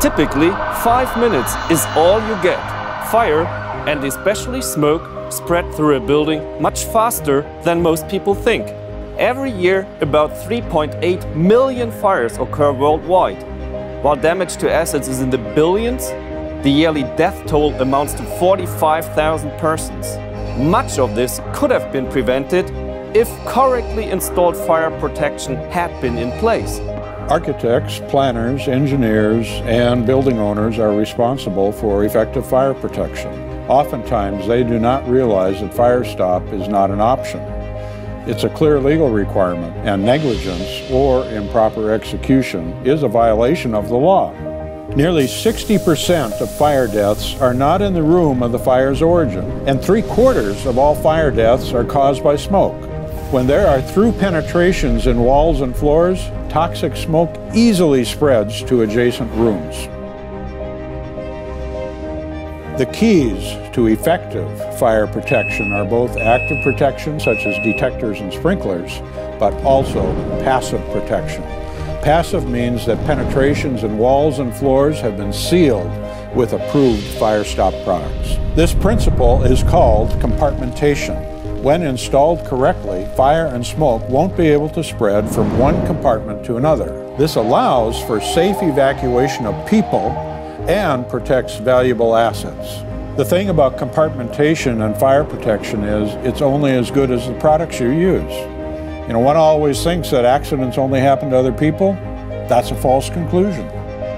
Typically, five minutes is all you get. Fire, and especially smoke, spread through a building much faster than most people think. Every year, about 3.8 million fires occur worldwide. While damage to assets is in the billions, the yearly death toll amounts to 45,000 persons. Much of this could have been prevented if correctly installed fire protection had been in place. Architects, planners, engineers, and building owners are responsible for effective fire protection. Oftentimes, they do not realize that fire stop is not an option. It's a clear legal requirement, and negligence or improper execution is a violation of the law. Nearly 60% of fire deaths are not in the room of the fire's origin, and three quarters of all fire deaths are caused by smoke. When there are through penetrations in walls and floors, toxic smoke easily spreads to adjacent rooms. The keys to effective fire protection are both active protection, such as detectors and sprinklers, but also passive protection. Passive means that penetrations in walls and floors have been sealed with approved fire stop products. This principle is called compartmentation. When installed correctly, fire and smoke won't be able to spread from one compartment to another. This allows for safe evacuation of people and protects valuable assets. The thing about compartmentation and fire protection is it's only as good as the products you use. You know, one always thinks that accidents only happen to other people. That's a false conclusion.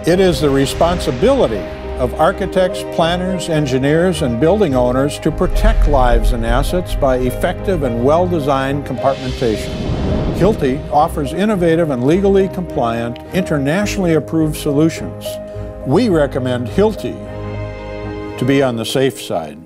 It is the responsibility of architects, planners, engineers, and building owners to protect lives and assets by effective and well-designed compartmentation. Hilti offers innovative and legally compliant, internationally approved solutions. We recommend Hilti to be on the safe side.